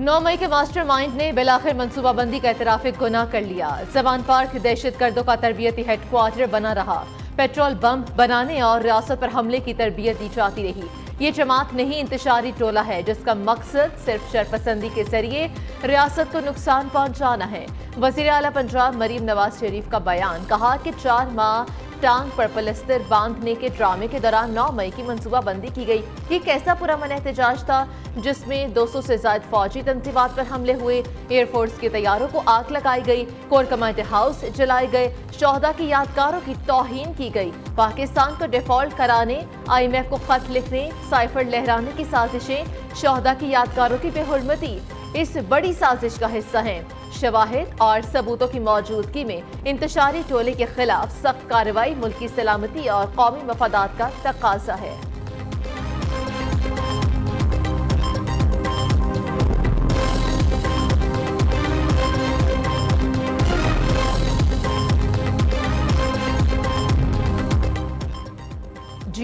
नौ मई के मास्टरमाइंड ने बिलाखिर मनसूबाबंदी का एतराफिक गुना कर लिया। जबान पार्क दहशत गर्दों का तरबियती हेडक्वार्टर बना रहा। पेट्रोल बम बनाने और रियासत पर हमले की तरबियत दी जाती रही। ये जमात नहीं, इंतशारी टोला है, जिसका मकसद सिर्फ़ शरपसंदी के ज़रिए रियासत को नुकसान पहुंचाना है। वज़ीर अला पंजाब मरीम नवाज़ शरीफ का बयान, कहा कि चार माह टांग पर पलस्तर बांधने के ड्रामे के दौरान 9 मई की मनसूबाबंदी की गई। ये कैसा पुरमन एहतजाज था, जिसमें 200 से ज़्यादा फौजी तंजीबात पर हमले हुए। एयरफोर्स के तैयारों को आग लगाई गई। कोर कमांड हाउस जलाए गए। शहदा की यादगारों की तोहिन की गई। पाकिस्तान को डिफ़ॉल्ट कराने, आईएमएफ को खत लिखने, साइफर लहराने की साजिशें। शहदा की यादगारों की बेहरमती इस बड़ी साजिश का हिस्सा हैं। शवाहिद और सबूतों की मौजूदगी में इंतशारी टोले के खिलाफ सख्त कार्रवाई, मुल्की सलामती और कौमी मफादात का तकाजा है।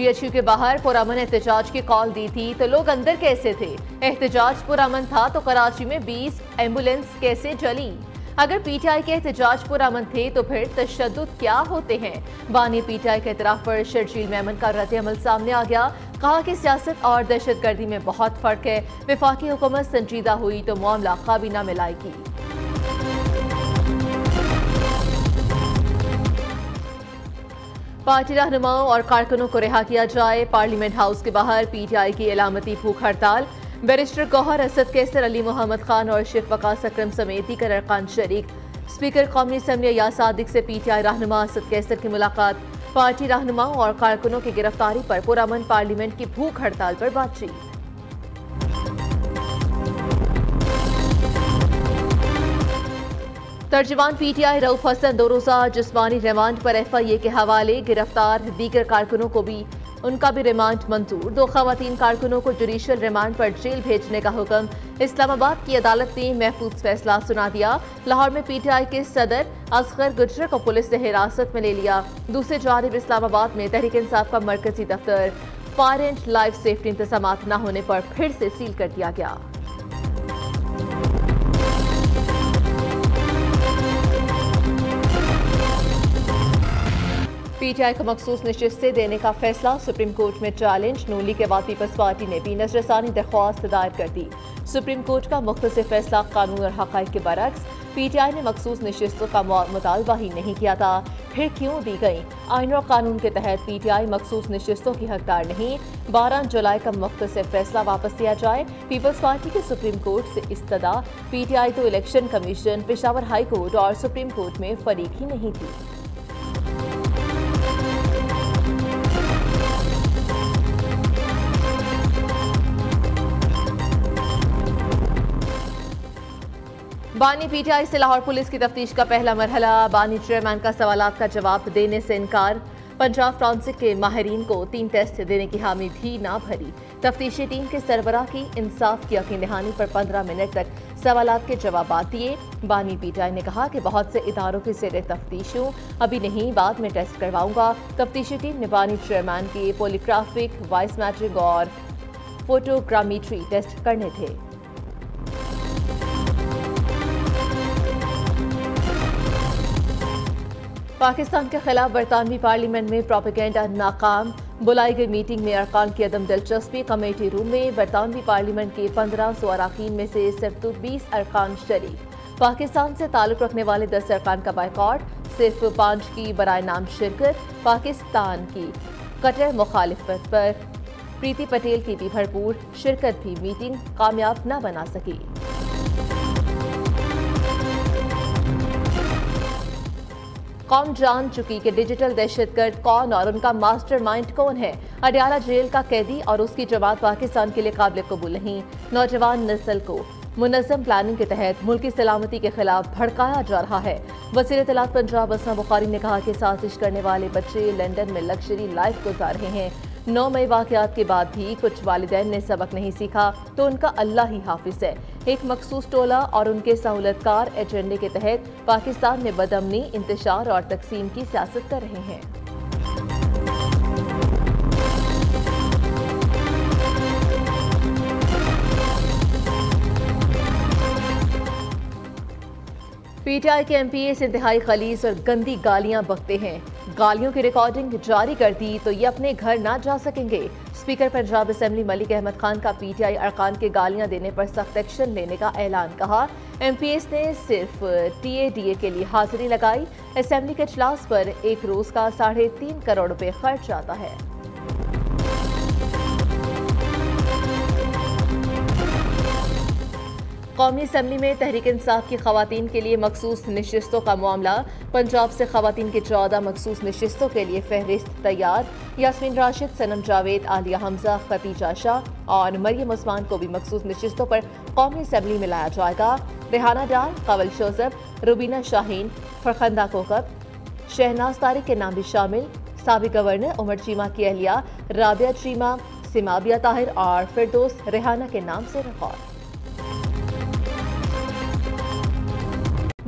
जीएचयू के बाहर पुरामन एहतजाज की कॉल दी थी तो लोग अंदर कैसे थे? एहतजाज पुरामन था तो कराची में 20 एंबुलेंस कैसे जली? अगर पीटीआई के एहतजाज पुरामन थे तो फिर तशद क्या होते हैं? बानी पीटीआई के इतराफ पर शर्जील मेमन का रद्द अमल सामने आ गया। कहा कि सियासत और दहशत गर्दी में बहुत फ़र्क है। विफाकी हुकूमत संजीदा हुई तो मामला काबीना में लाएगी पार्टी रहनुमाओं और कारकुनों को रिहा किया जाए। पार्लियामेंट हाउस के बाहर पीटीआई की इलामती भूख हड़ताल। बैरिस्टर गौहर असद कैसर अली मोहम्मद खान और शेख वकास अक्रम समेत दीकर अरकान शरीक। स्पीकर कौमी असम्बली या सादिक से पीटीआई रहनुमा असद कैसर की मुलाकात। पार्टी रहनुमाओं और कारकुनों की गिरफ्तारी पर पुरामन पार्लियामेंट की भूख हड़ताल पर बातचीत। तर्जमान पीटीआई रऊफ हसन दो रोजा जिसमानी रिमांड पर एफआईए के हवाले, गिरफ़्तार दीगर कारकुनों को भी, उनका भी रिमांड मंजूर। दो खातन कारकुनों को जुडिशल रिमांड पर जेल भेजने का हुक्म, इस्लामाबाद की अदालत ने महफूज फैसला सुना दिया। लाहौर में पीटीआई के सदर असगर गुजर को पुलिस ने हिरासत में ले लिया। दूसरी जानब इस्लामाबाद में तहरीक इंसाफ का मरकजी दफ्तर। फायर एंड लाइफ सेफ्टी इंतज़ाम न होने पर फिर से सील कर दिया गया। पीटीआई को मखसूस नशस्तें देने का फैसला सुप्रीम कोर्ट में चैलेंज। नूली के बाद पीपल्स पार्टी ने भी नजरसानी दरख्वास्त दायर कर दी। सुप्रीम कोर्ट का मुख्तर फैसला कानून और हक के बरक्स। पीटीआई ने मखसूस नशस्तों का मुतालबा ही नहीं किया था। फिर क्यों दी गई? आइन और कानून के तहत पीटीआई मखसूस नशस्तों की हकदार नहीं। बारह जुलाई का मुख्तर फैसला वापस लिया जाए। पीपल्स पार्टी के सुप्रीम कोर्ट से इस्तदा। पीटीआई तो election commission, Peshawar high court और सुप्रीम कोर्ट में फरीक ही नहीं थी। बानी पीटीआई से लाहौर पुलिस की तफ्तीश का पहला मरहला। बानी चेयरमैन का सवाल का जवाब देने से इनकार। पंजाब फ्रांसिक के माहरीन को तीन टेस्ट देने की हामी भी ना भरी। तफ्तीशी टीम के सरबराह की इंसाफ की यकीन दहानी पर पंद्रह मिनट तक सवाल के जवाब दिए। बानी पीटीआई ने कहा कि बहुत से इदारों की जेर तफ्तीश हूँ। अभी नहीं, बाद में टेस्ट करवाऊँगा। तफ्तीशी टीम ने बानी चेयरमैन के पोलिग्राफिक, वाइस मैट्रिक और फोटोग्रामीट्री टेस्ट करने थे। पाकिस्तान के खिलाफ बरतानवी पार्लियामेंट में प्रोपेगेंडा नाकाम। बुलाई गई मीटिंग में अरकान की अदम दिलचस्पी कमेटी रूम में बरतानवी पार्लियामेंट के पंद्रह सौ अरकान में से सिर्फ़ तो बीस अरकान शरीक। पाकिस्तान से ताल्लुक रखने वाले दस अरकान का बाइकआउट सिर्फ़ पाँच की बरए नाम शिरकत पाकिस्तान की। कटर मुखालिफत पर प्रीति पटेल की भी भरपूर शिरकत भी मीटिंग कामयाब न बना सकी। कौन जान चुकी कि डिजिटल दहशतगर्द कौन और उनका मास्टरमाइंड कौन है? अडियाला जेल का कैदी और उसकी जमात पाकिस्तान के लिए काबिल कबूल नहीं। नौजवान नस्ल को मुनजम प्लानिंग के तहत मुल्क सलामती के खिलाफ भड़काया जा रहा है। वज़ीर तलाक पंजाब असना बुखारी ने कहा कि साजिश करने वाले बच्चे लंदन में लग्जरी लाइफ गुजार रहे हैं। नौ मई वाकयात के बाद भी कुछ वालदेन ने सबक नहीं सीखा तो उनका अल्लाह ही हाफिज है। एक मखसूस टोला और उनके सहूलतकार एजेंडे के तहत पाकिस्तान में बदमनी इंतज़ार और तकसीम की सियासत कर रहे हैं। पीटीआई के एमपीए से इंतहाई खलीस और गंदी गालियाँ बकते हैं। गालियों की रिकॉर्डिंग जारी कर दी तो ये अपने घर ना जा सकेंगे। स्पीकर पंजाब असेंबली मलिक अहमद खान का पीटीआई अरकान के गालियाँ देने पर सख्त एक्शन लेने का ऐलान कहा। एमपीएस ने सिर्फ़ टीएडीए के लिए हाजिरी लगाई। असेंबली के अजलास पर एक रोज का साढ़े तीन करोड़ रुपये खर्च आता है। कौमी असम्बली में तहरीक इंसाफ की खातन के लिए मखसूस नशस्तों का मामला। पंजाब से खातन की चौदह मखसूस नशस्तों के लिए फहरिस्त तैयार। यासमिन राशिद, सनम जावेद, आलिया हमजा, खतीजा शाह और मरियम उस्मान को भी मखसूस नशस्तों पर कौमी असम्बली में लाया जाएगा। रेहाना डार कवल शोजब, रुबीना शाहीन, फरखंदा कोकब, शहनाज तारिक के नाम भी शामिल। सबक गवर्नर उमर चीमा की अहलिया, राबिया चीमा, सिमाबिया ताहिर और फिरदोस रेहाना के नाम से रिकॉर्ड।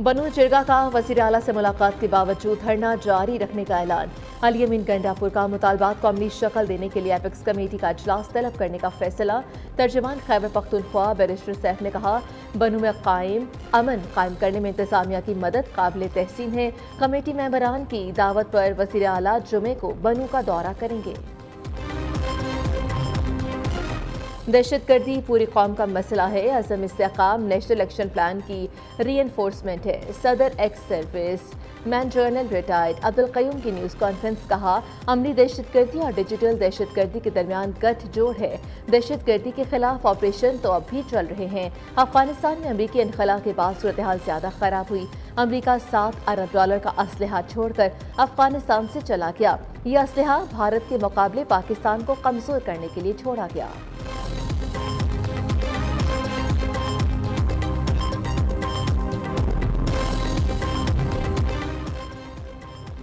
बनू चिरगा का वज़ीर अला से मुलाकात के बावजूद धरना जारी रखने का ऐलान। अलियमिन गंडापुर का मुतालबात को अमली शक्ल देने के लिए एपिक्स कमेटी का अजलास तलब करने का फैसला। तर्जमान खैबर पख्तूनख्वा बैरिस्टर सैफ ने कहा, बनू में कायम, अमन कायम करने में इंतजामिया की मदद काबिल तहसीन है। कमेटी मेंबरान की दावत पर वज़ीर अला जुमे को बनू का दौरा करेंगे। दहशत गर्दी पूरी कौम का मसला है। अजम इसकाम नेशनल एक्शन प्लान की री एनफोर्समेंट है। सदर ex service man general retired Abdul Qayyum की न्यूज़ कॉन्फ्रेंस कहा, अमली दहशत गर्दी और डिजिटल दहशत गर्दी के दरमियान गठजोड़ है। दहशत गर्दी के खिलाफ ऑपरेशन तो अब भी चल रहे हैं। अफ़गानिस्तान में अमरीकी इनखला के बाद सूरत हाल ज़्यादा खराब हुई। अमरीका सात अरब डॉलर का असलहा छोड़कर अफ़गानिस्तान से चला गया। यह असलहा भारत के मुकाबले पाकिस्तान को कमज़ोर करने के लिए छोड़ा गया।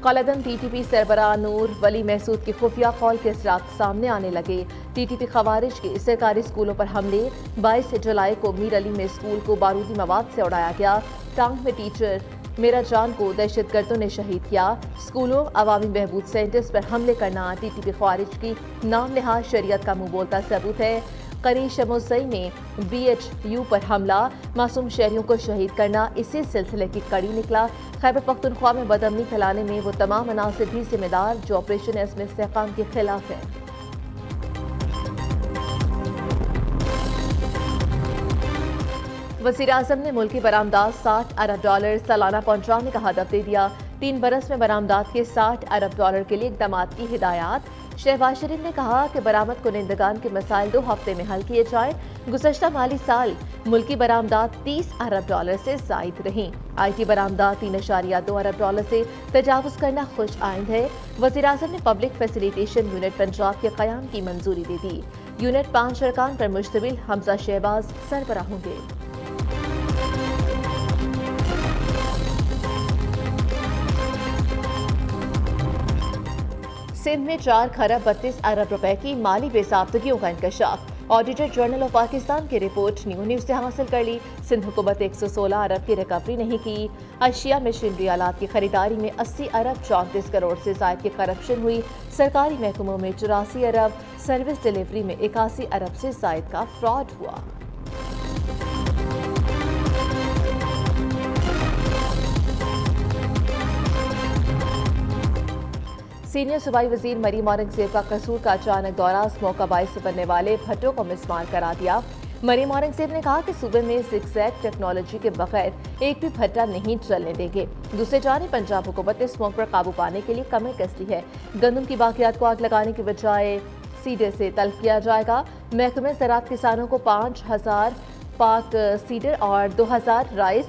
कलदम टीटीपी सरबरा नूर वली महसूद की खुफिया कॉल के असरात सामने आने लगे। टीटीपी खवारिश के सरकारी स्कूलों पर हमले। 22 जुलाई को मीर अली में स्कूल को बारूदी मवाद से उड़ाया गया। टांग में टीचर, मेरा जान को दहशत गर्दों ने शहीद किया। स्कूलों, अवामी बहबूद सेंटर्स पर हमले करना टीटीपी खवारिज की नाम लिहाज शरीयत का मुँह बोलता सबूत है। करी शमोसई में बीएचयू पर हमला। मासूम शहरियों को शहीद करना, इसी सिलसिले की कड़ी निकला। खैबर पख्तनख्वा में बदमनी फैलाने में वो तमाम अनासर भी जिम्मेदार जो ऑपरेशन इसमें इसकाम के खिलाफ है। वज़ीर अजम ने मुल्की बरामदात साठ अरब डॉलर सालाना पहुँचाने का हदफ दे दिया। तीन बरस में बरामदात के साठ अरब डॉलर के लिए इकदाम की हिदायत। शहबाज शरीफ ने कहा कि बरामद कुनिंदगान के मसाइल दो हफ़्ते में हल किए जाए। गुजशत माली साल मुल्की बरामदात तीस अरब डॉलर से जायद रही। आई टी बरामदात तीन अशारिया दो अरब डॉलर से तजावज करना खुश आइंद है। वजी अजम ने पब्लिक फैसिलिटेशन यूनिट पंजाब के क्याम की मंजूरी दे दी। यूनिट पाँच अरकान पर मुश्तमिल हमजा शहबाज सरबरा होंगे। सिंध में चार खरब बत्तीस अरब रुपए की माली बेसाबतगियों का इंकशाफ। ऑडिटर जनरल ऑफ़ पाकिस्तान की रिपोर्ट, न्यू न्यूज़ से हासिल कर ली। सिंध हुकूमत 116 अरब की रिकवरी नहीं की। अशिया मशीनरी आलात की खरीदारी में 80 अरब चौंतीस करोड़ से जायद की करप्शन हुई। सरकारी महकमों में चौरासी अरब, सर्विस डिलीवरी में इक्यासी अरब से जायद का फ्रॉड हुआ। सीनियर सूबाई वज़ीर मरीम औरंगज़ेब का कसूर का अचानक दौरा मौका बाइस से बनने वाले भट्टों को मिसमार करा दिया। मरीम औरंगज़ेब ने कहा कि सूबे में सिक्सैक टेक्नोलॉजी के बगैर एक भी भट्टा नहीं चलने देंगे। दूसरे जाने, पंजाब हुकूमत ने स्मोक पर काबू पाने के लिए कमें कस ली है। गंदम की बाकियात को आग लगाने के बजाय सीडर से तल्फ किया जाएगा। महकमे ज़रात किसानों को पाँच हज़ार पाक सीडर और दो हज़ार राइस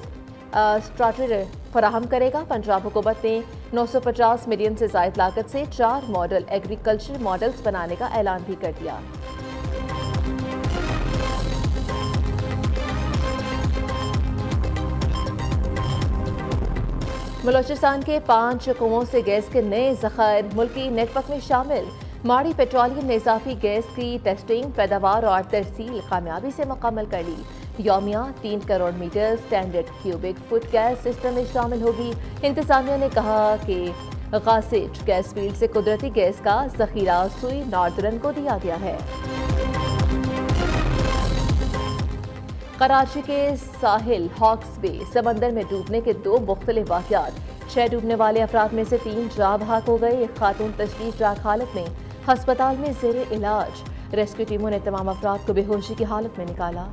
स्ट्राटर फराहम करेगा। पंजाब हुकूमत ने 950 मिलियन से जायद लागत से चार मॉडल एग्रीकल्चर मॉडल्स बनाने का ऐलान भी कर दिया। बलोचिस्तान के पाँच कुओं से गैस के नए जखर मुल्की नेटवर्क में शामिल। माड़ी पेट्रोलियम ने इजाफी गैस की टेस्टिंग, पैदावार और तरसील कामयाबी से मुकम्मल कर ली। योमिया, तीन crore metre standard cubic foot gas system में शामिल होगी। इंतजामिया ने कहा कि गासिज गैस फ़ील्ड से कुदरती गैस का जखीरा सुई नॉर्दर्न को दिया गया है। कराची के साहिल हॉक्स बे समंदर में डूबने के दो मुख्तलिफ़ वाकत छह डूबने वाले अफराद में से तीन जा भाग हो गए। एक खातून राख हालत में हस्पताल में जेर इलाज। रेस्क्यू टीमों ने तमाम अफराद को बेहोशी की हालत में निकाला।